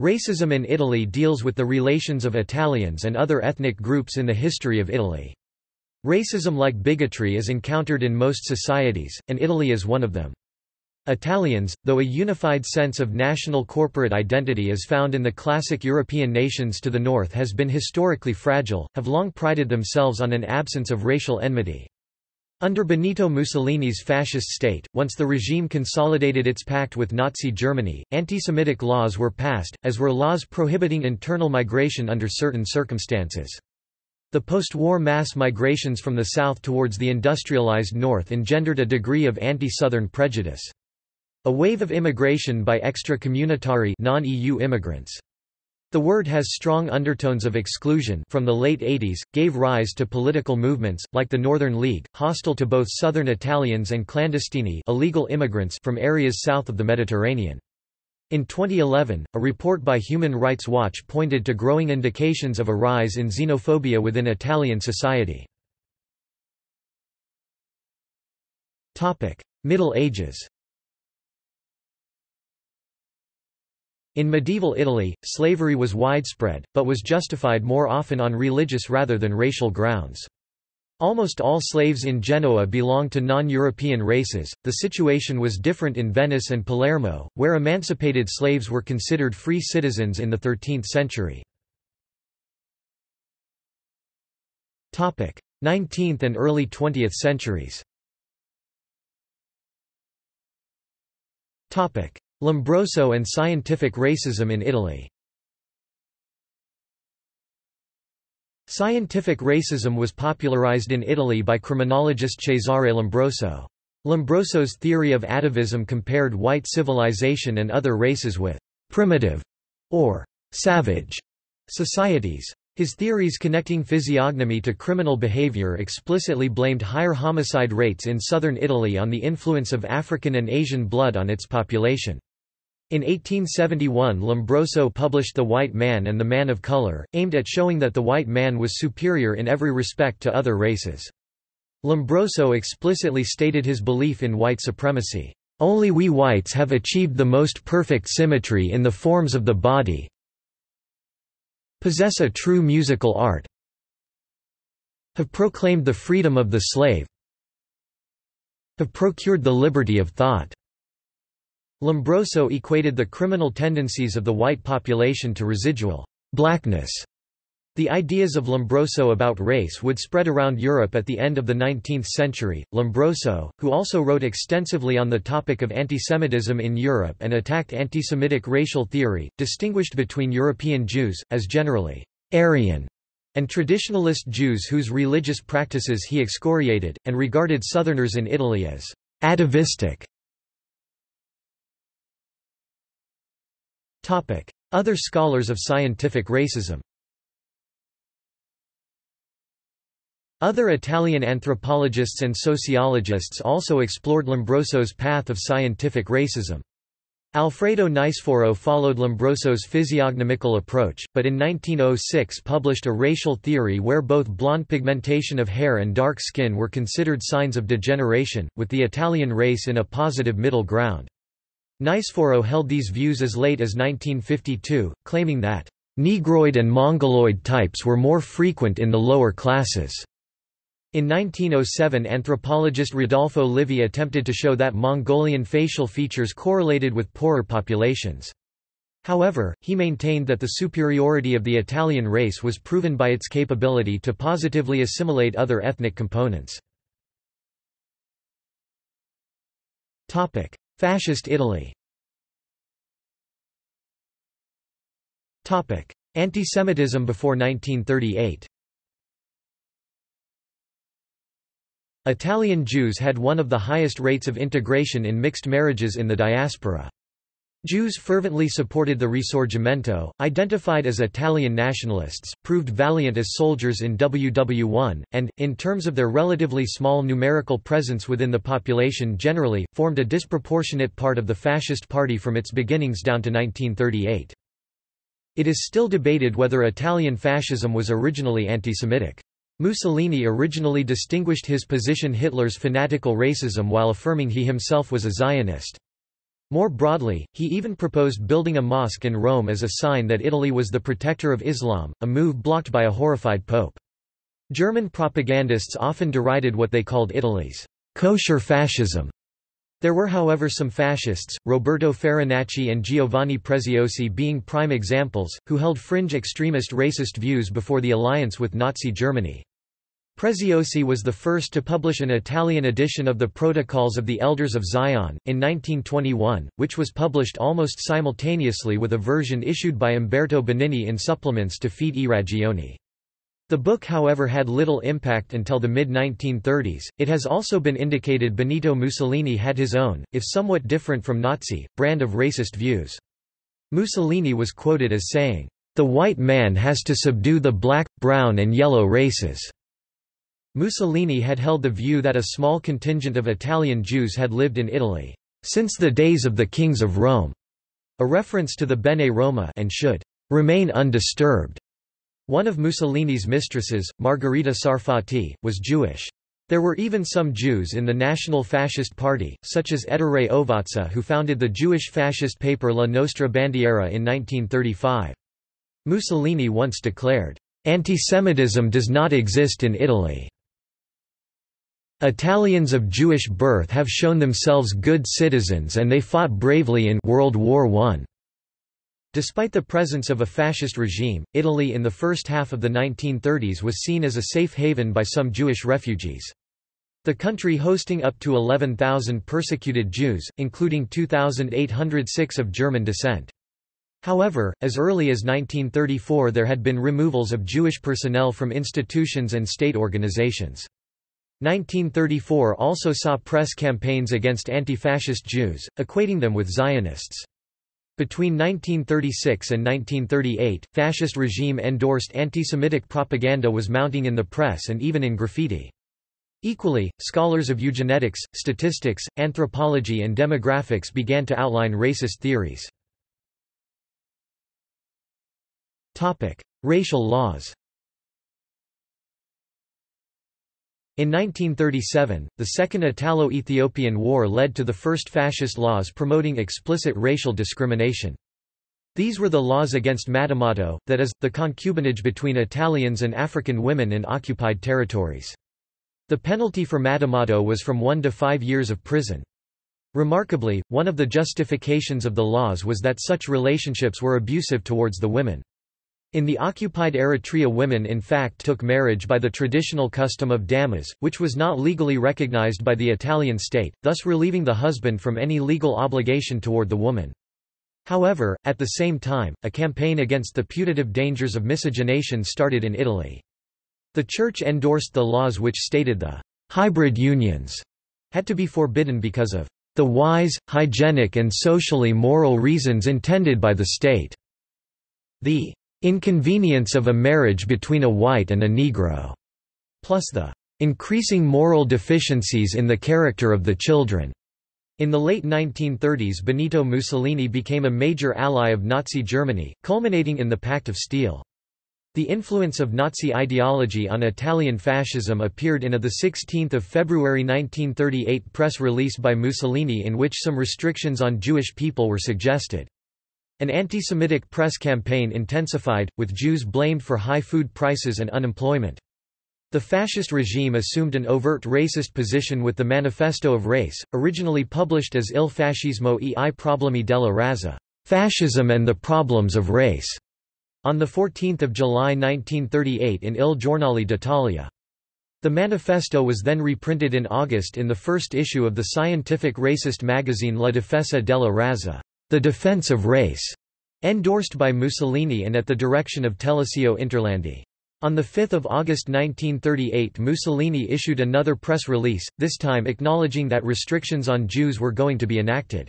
Racism in Italy deals with the relations of Italians and other ethnic groups in the history of Italy. Racism like bigotry is encountered in most societies, and Italy is one of them. Italians, though a unified sense of national corporate identity is found in the classic European nations to the north has been historically fragile, have long prided themselves on an absence of racial enmity. Under Benito Mussolini's fascist state, once the regime consolidated its pact with Nazi Germany, anti-Semitic laws were passed, as were laws prohibiting internal migration under certain circumstances. The post-war mass migrations from the south towards the industrialized north engendered a degree of anti-Southern prejudice. A wave of immigration by extra-communitary non-EU immigrants the word has strong undertones of exclusion from the late 80s, gave rise to political movements, like the Northern League, hostile to both southern Italians and clandestini illegal immigrants from areas south of the Mediterranean. In 2011, a report by Human Rights Watch pointed to growing indications of a rise in xenophobia within Italian society. Middle Ages In medieval Italy, slavery was widespread, but was justified more often on religious rather than racial grounds. Almost all slaves in Genoa belonged to non-European races. The situation was different in Venice and Palermo, where emancipated slaves were considered free citizens in the 13th century. Topic: 19th and early 20th centuries. Topic: Lombroso and scientific racism in Italy Scientific racism was popularized in Italy by criminologist Cesare Lombroso. Lombroso's theory of atavism compared white civilization and other races with «primitive» or «savage» societies. His theories connecting physiognomy to criminal behavior explicitly blamed higher homicide rates in southern Italy on the influence of African and Asian blood on its population. In 1871 Lombroso published The White Man and the Man of Color, aimed at showing that the white man was superior in every respect to other races. Lombroso explicitly stated his belief in white supremacy. Only we whites have achieved the most perfect symmetry in the forms of the body possess a true musical art have proclaimed the freedom of the slave have procured the liberty of thought Lombroso equated the criminal tendencies of the white population to residual blackness. The ideas of Lombroso about race would spread around Europe at the end of the 19th century. Lombroso, who also wrote extensively on the topic of antisemitism in Europe and attacked antisemitic racial theory, distinguished between European Jews, as generally Aryan, and traditionalist Jews whose religious practices he excoriated, and regarded Southerners in Italy as atavistic. Other scholars of scientific racism Other Italian anthropologists and sociologists also explored Lombroso's path of scientific racism. Alfredo Niceforo followed Lombroso's physiognomical approach, but in 1906 published a racial theory where both blonde pigmentation of hair and dark skin were considered signs of degeneration, with the Italian race in a positive middle ground. Niceforo held these views as late as 1952, claiming that Negroid and Mongoloid types were more frequent in the lower classes. In 1907 anthropologist Rodolfo Livi attempted to show that Mongolian facial features correlated with poorer populations. However, he maintained that the superiority of the Italian race was proven by its capability to positively assimilate other ethnic components. Fascist Italy. Antisemitism before 1938 Italian Jews had one of the highest rates of integration in mixed marriages in the diaspora. Jews fervently supported the Risorgimento, identified as Italian nationalists, proved valiant as soldiers in WW1, and, in terms of their relatively small numerical presence within the population generally, formed a disproportionate part of the fascist party from its beginnings down to 1938. It is still debated whether Italian fascism was originally anti-Semitic. Mussolini originally distinguished his position Hitler's fanatical racism while affirming he himself was a Zionist. More broadly, he even proposed building a mosque in Rome as a sign that Italy was the protector of Islam, a move blocked by a horrified pope. German propagandists often derided what they called Italy's kosher fascism. There were however some fascists, Roberto Farinacci and Giovanni Preziosi being prime examples, who held fringe extremist racist views before the alliance with Nazi Germany. Preziosi was the first to publish an Italian edition of the Protocols of the Elders of Zion, in 1921, which was published almost simultaneously with a version issued by Umberto Benigni in supplements to Fede e Ragione. The book however had little impact until the mid-1930s. It has also been indicated Benito Mussolini had his own, if somewhat different from Nazi, brand of racist views. Mussolini was quoted as saying, "The white man has to subdue the black, brown and yellow races." Mussolini had held the view that a small contingent of Italian Jews had lived in Italy, "...since the days of the kings of Rome", a reference to the Bene Roma and should "...remain undisturbed". One of Mussolini's mistresses, Margherita Sarfatti, was Jewish. There were even some Jews in the National Fascist Party, such as Ettore Ovazza who founded the Jewish fascist paper La Nostra Bandiera in 1935. Mussolini once declared, "...antisemitism does not exist in Italy." Italians of Jewish birth have shown themselves good citizens and they fought bravely in World War I. Despite the presence of a fascist regime, Italy in the first half of the 1930s was seen as a safe haven by some Jewish refugees. The country hosting up to 11,000 persecuted Jews, including 2,806 of German descent. However, as early as 1934 there had been removals of Jewish personnel from institutions and state organizations. 1934 also saw press campaigns against anti-fascist Jews, equating them with Zionists. Between 1936 and 1938, fascist regime-endorsed anti-Semitic propaganda was mounting in the press and even in graffiti. Equally, scholars of eugenetics, statistics, anthropology and demographics began to outline racist theories. Racial laws In 1937, the Second Italo-Ethiopian War led to the first fascist laws promoting explicit racial discrimination. These were the laws against madamato, that is, the concubinage between Italians and African women in occupied territories. The penalty for madamato was from one to five years of prison. Remarkably, one of the justifications of the laws was that such relationships were abusive towards the women. In the occupied Eritrea women in fact took marriage by the traditional custom of damas, which was not legally recognized by the Italian state, thus relieving the husband from any legal obligation toward the woman. However, at the same time, a campaign against the putative dangers of miscegenation started in Italy. The Church endorsed the laws which stated the hybrid unions had to be forbidden because of the wise, hygienic and socially moral reasons intended by the state. The inconvenience of a marriage between a white and a Negro, plus the increasing moral deficiencies in the character of the children. In the late 1930s Benito Mussolini became a major ally of Nazi Germany, culminating in the Pact of Steel. The influence of Nazi ideology on Italian fascism appeared in a 16 February 1938 press release by Mussolini in which some restrictions on Jewish people were suggested. An anti-Semitic press campaign intensified, with Jews blamed for high food prices and unemployment. The fascist regime assumed an overt racist position with the Manifesto of Race, originally published as Il fascismo e i problemi della razza, Fascism and the Problems of Race, on 14 July 1938 in Il Giornale d'Italia. The manifesto was then reprinted in August in the first issue of the scientific racist magazine La Difesa della Razza. The Defense of Race, endorsed by Mussolini and at the direction of Telesio Interlandi. On 5 August 1938 Mussolini issued another press release, this time acknowledging that restrictions on Jews were going to be enacted.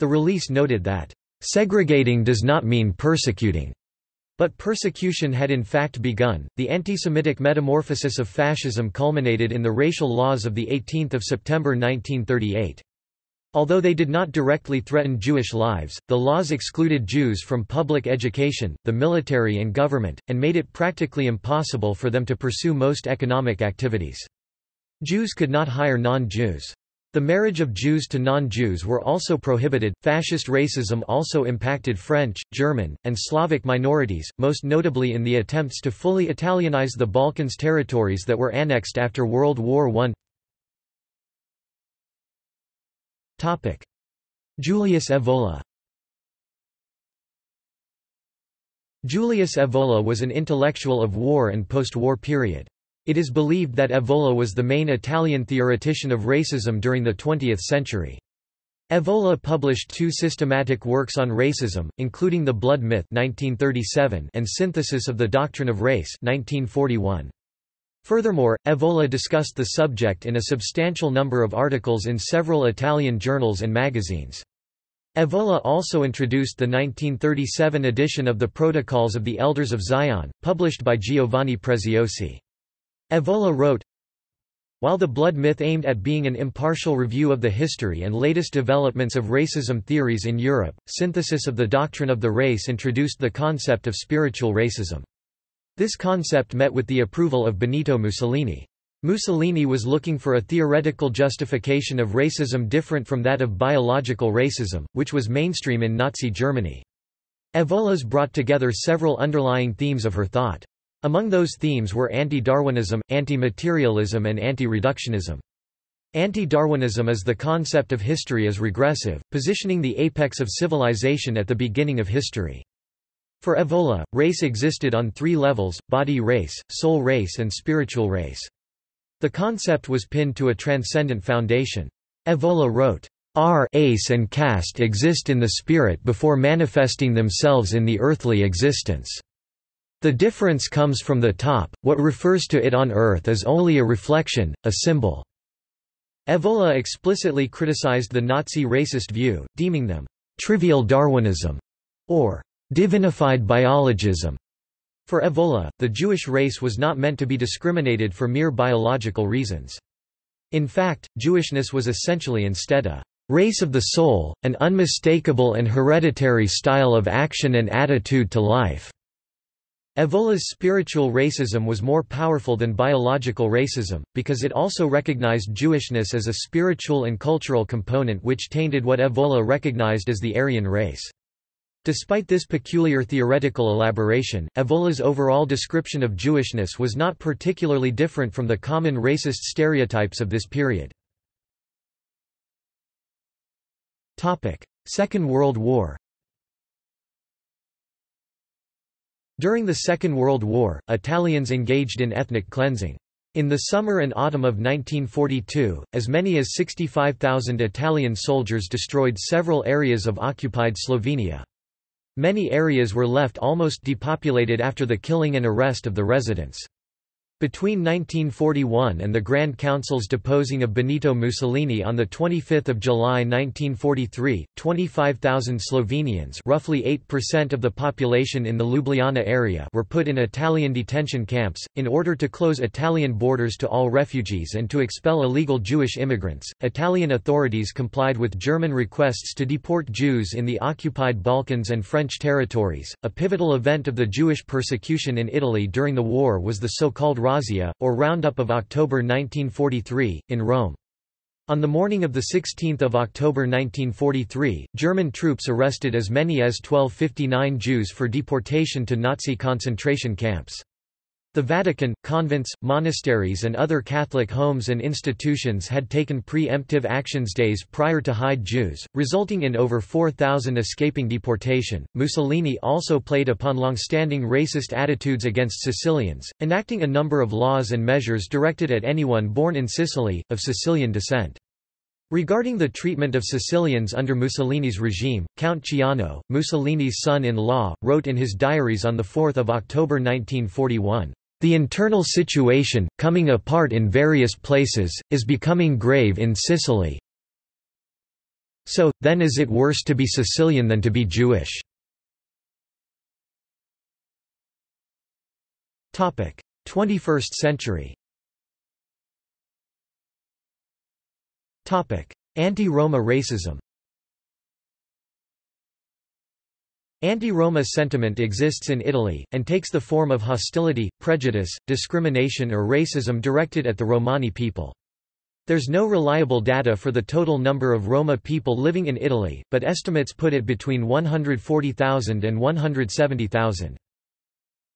The release noted that, "...segregating does not mean persecuting." But persecution had in fact begun. The anti-Semitic metamorphosis of fascism culminated in the racial laws of the 18th of September 1938. Although they did not directly threaten Jewish lives, the laws excluded Jews from public education, the military and government, and made it practically impossible for them to pursue most economic activities. Jews could not hire non-Jews. The marriage of Jews to non-Jews were also prohibited. Fascist racism also impacted French, German, and Slavic minorities, most notably in the attempts to fully Italianize the Balkans territories that were annexed after World War I. Julius Evola. Julius Evola was an intellectual of war and post-war period. It is believed that Evola was the main Italian theoretician of racism during the 20th century. Evola published two systematic works on racism, including The Blood Myth 1937 and Synthesis of the Doctrine of Race 1941. Furthermore, Evola discussed the subject in a substantial number of articles in several Italian journals and magazines. Evola also introduced the 1937 edition of the Protocols of the Elders of Zion, published by Giovanni Preziosi. Evola wrote, while the blood myth aimed at being an impartial review of the history and latest developments of racism theories in Europe, synthesis of the doctrine of the race introduced the concept of spiritual racism. This concept met with the approval of Benito Mussolini. Mussolini was looking for a theoretical justification of racism different from that of biological racism, which was mainstream in Nazi Germany. Evola's brought together several underlying themes of her thought. Among those themes were anti-Darwinism, anti-materialism and anti-reductionism. Anti-Darwinism is the concept of history as regressive, positioning the apex of civilization at the beginning of history. For Evola, race existed on three levels, body race, soul race and spiritual race. The concept was pinned to a transcendent foundation. Evola wrote, "Our ace and caste exist in the spirit before manifesting themselves in the earthly existence." The difference comes from the top, what refers to it on earth is only a reflection, a symbol. Evola explicitly criticized the Nazi racist view, deeming them trivial Darwinism or divinified biologism. For Evola, the Jewish race was not meant to be discriminated for mere biological reasons. In fact, Jewishness was essentially instead a race of the soul, an unmistakable and hereditary style of action and attitude to life. Evola's spiritual racism was more powerful than biological racism, because it also recognized Jewishness as a spiritual and cultural component which tainted what Evola recognized as the Aryan race. Despite this peculiar theoretical elaboration, Evola's overall description of Jewishness was not particularly different from the common racist stereotypes of this period. Second World War During the Second World War, Italians engaged in ethnic cleansing. In the summer and autumn of 1942, as many as 65,000 Italian soldiers destroyed several areas of occupied Slovenia. Many areas were left almost depopulated after the killing and arrest of the residents. Between 1941 and the Grand Council's deposing of Benito Mussolini on 25 July 1943, 25,000 Slovenians roughly 8% of the population in the Ljubljana area were put in Italian detention camps, in order to close Italian borders to all refugees and to expel illegal Jewish immigrants. Italian authorities complied with German requests to deport Jews in the occupied Balkans and French territories. A pivotal event of the Jewish persecution in Italy during the war was the so-called Razzia, or Roundup of October 1943, in Rome. On the morning of 16 October 1943, German troops arrested as many as 1259 Jews for deportation to Nazi concentration camps. The Vatican, convents, monasteries and other Catholic homes and institutions had taken pre-emptive actions days prior to hide Jews, resulting in over 4,000 escaping deportation. Mussolini also played upon long-standing racist attitudes against Sicilians, enacting a number of laws and measures directed at anyone born in Sicily, of Sicilian descent. Regarding the treatment of Sicilians under Mussolini's regime, Count Ciano, Mussolini's son-in-law, wrote in his diaries on 4 October 1941, the internal situation, coming apart in various places, is becoming grave in Sicily. So, then is it worse to be Sicilian than to be Jewish? Topic: 21st century Anti-Roma racism Anti-Roma sentiment exists in Italy, and takes the form of hostility, prejudice, discrimination or racism directed at the Romani people. There's no reliable data for the total number of Roma people living in Italy, but estimates put it between 140,000 and 170,000.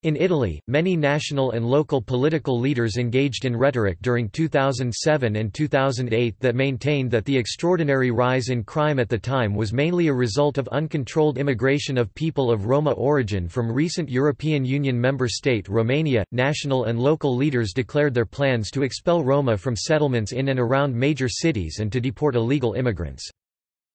In Italy, many national and local political leaders engaged in rhetoric during 2007 and 2008 that maintained that the extraordinary rise in crime at the time was mainly a result of uncontrolled immigration of people of Roma origin from recent European Union member state Romania. National and local leaders declared their plans to expel Roma from settlements in and around major cities and to deport illegal immigrants.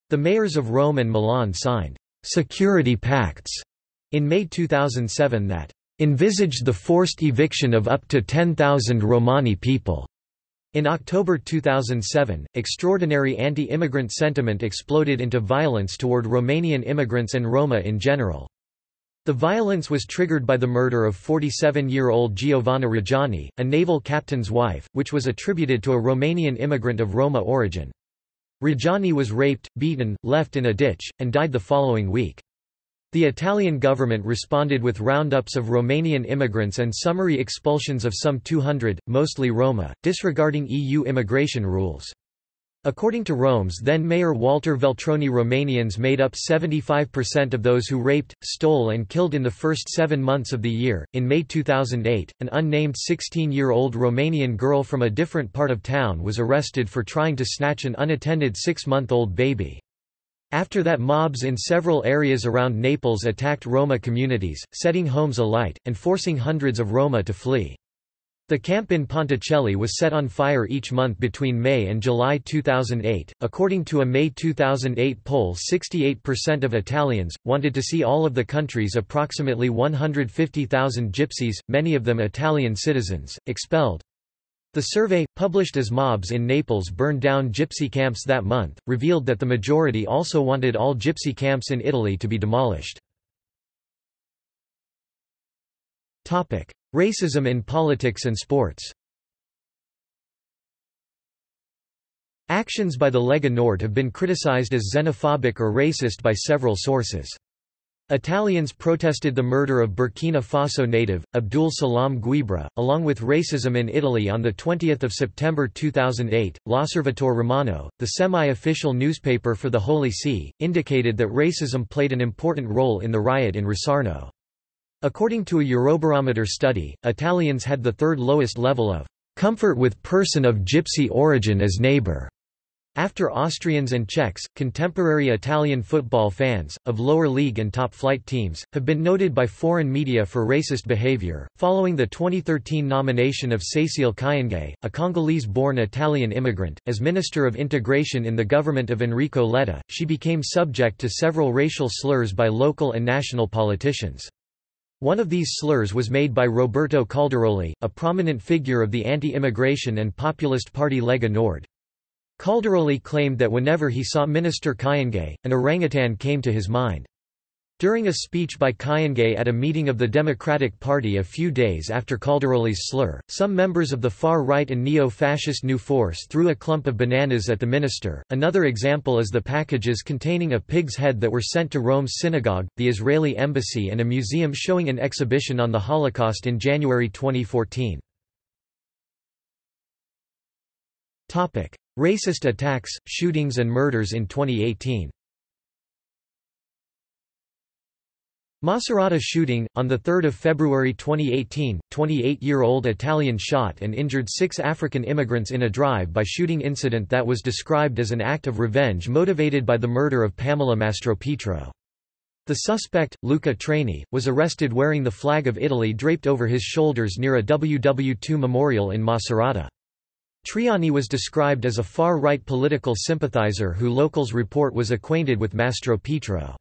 The mayors of Rome and Milan signed security pacts in May 2007 that envisaged the forced eviction of up to 10,000 Romani people. In October 2007, extraordinary anti-immigrant sentiment exploded into violence toward Romanian immigrants and Roma in general. The violence was triggered by the murder of 47-year-old Giovanna Reggiani, a naval captain's wife, which was attributed to a Romanian immigrant of Roma origin. Reggiani was raped, beaten, left in a ditch, and died the following week. The Italian government responded with roundups of Romanian immigrants and summary expulsions of some 200, mostly Roma, disregarding EU immigration rules. According to Rome's then mayor Walter Veltroni Romanians made up 75% of those who raped, stole and killed in the first seven months of the year. In May 2008, an unnamed 16-year-old Romanian girl from a different part of town was arrested for trying to snatch an unattended six-month-old baby. After that mobs in several areas around Naples attacked Roma communities, setting homes alight, and forcing hundreds of Roma to flee. The camp in Ponticelli was set on fire each month between May and July 2008. According to a May 2008 poll, 68% of Italians wanted to see all of the country's approximately 150,000 gypsies, many of them Italian citizens, expelled. The survey, published as Mobs in Naples Burned Down Gypsy Camps that month, revealed that the majority also wanted all gypsy camps in Italy to be demolished. Racism in politics and sports Actions by the Lega Nord have been criticized as xenophobic or racist by several sources. Italians protested the murder of Burkina Faso native, Abdul Salam Guibra, along with racism in Italy on 20 September 2008. L'Osservatore Romano, the semi-official newspaper for the Holy See, indicated that racism played an important role in the riot in Rosarno. According to a Eurobarometer study, Italians had the third lowest level of comfort with person of gypsy origin as neighbor after Austrians and Czechs, contemporary Italian football fans, of lower league and top flight teams, have been noted by foreign media for racist behavior. Following the 2013 nomination of Cécile Kyenge, a Congolese born Italian immigrant, as Minister of Integration in the government of Enrico Letta, she became subject to several racial slurs by local and national politicians. One of these slurs was made by Roberto Calderoli, a prominent figure of the anti-immigration and populist party Lega Nord. Calderoli claimed that whenever he saw Minister Kyenge, an orangutan came to his mind. During a speech by Kyenge at a meeting of the Democratic Party a few days after Calderoli's slur, some members of the far-right and neo-fascist New Force threw a clump of bananas at the minister. Another example is the packages containing a pig's head that were sent to Rome's synagogue, the Israeli embassy and a museum showing an exhibition on the Holocaust in January 2014. Topic: Racist attacks, shootings and murders in 2018 Macerata shooting, on 3 February 2018, 28-year-old Italian shot and injured six African immigrants in a drive-by shooting incident that was described as an act of revenge motivated by the murder of Pamela Mastropietro. The suspect, Luca Traini, was arrested wearing the flag of Italy draped over his shoulders near a WW2 memorial in Macerata. Triani was described as a far-right political sympathizer who locals report was acquainted with Mastropietro.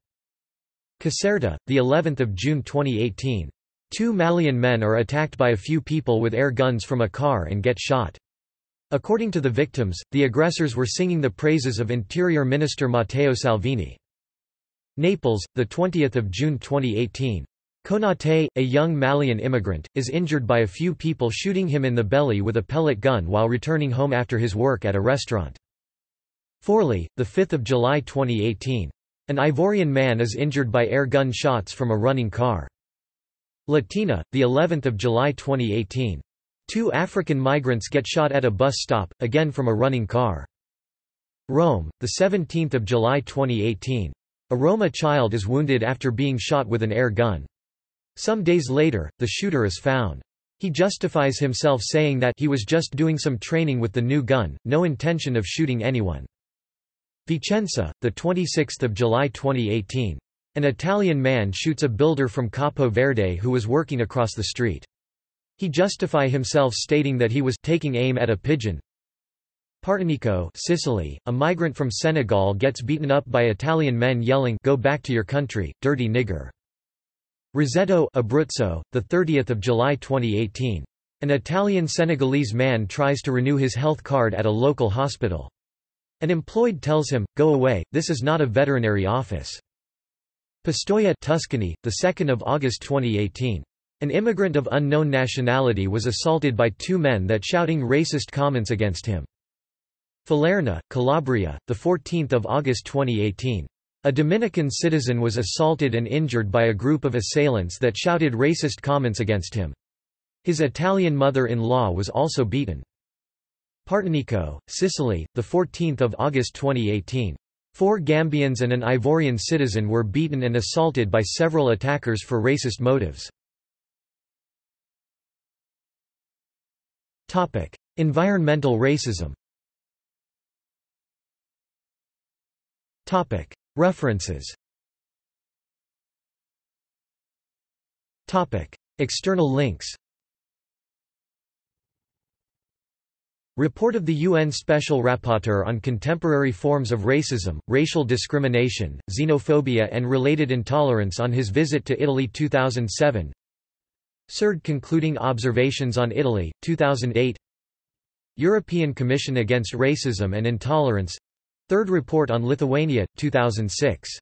Caserta, the 11th of June 2018. Two Malian men are attacked by a few people with air guns from a car and get shot. According to the victims, the aggressors were singing the praises of Interior Minister Matteo Salvini. Naples, the 20th of June 2018. Konate, a young Malian immigrant, is injured by a few people shooting him in the belly with a pellet gun while returning home after his work at a restaurant. Forli, 5 July 2018. An Ivorian man is injured by air gun shots from a running car. Latina, the 11th of July 2018. Two African migrants get shot at a bus stop, again from a running car. Rome, 17 July 2018. A Roma child is wounded after being shot with an air gun. Some days later, the shooter is found. He justifies himself saying that he was just doing some training with the new gun, no intention of shooting anyone. Vicenza, 26 July 2018. An Italian man shoots a builder from Capo Verde who was working across the street. He justify himself stating that he was taking aim at a pigeon. Partinico, Sicily, a migrant from Senegal gets beaten up by Italian men yelling "Go back to your country, dirty nigger." Roseto, Abruzzo, the 30th of July 2018. An Italian-Senegalese man tries to renew his health card at a local hospital. An employed tells him, "Go away, this is not a veterinary office." Pistoia, Tuscany, the 2nd of August 2018. An immigrant of unknown nationality was assaulted by two men that shouting racist comments against him. Falerna, Calabria, the 14th of August 2018. A Dominican citizen was assaulted and injured by a group of assailants that shouted racist comments against him. His Italian mother-in-law was also beaten. Partinico, Sicily, 14 August 2018. Four Gambians and an Ivorian citizen were beaten and assaulted by several attackers for racist motives. environmental racism References. External links. Report of the UN Special Rapporteur on Contemporary Forms of Racism, Racial Discrimination, Xenophobia and Related Intolerance on his visit to Italy 2007 CERD Concluding Observations on Italy, 2008 European Commission Against Racism and Intolerance Third Report on Lithuania, 2006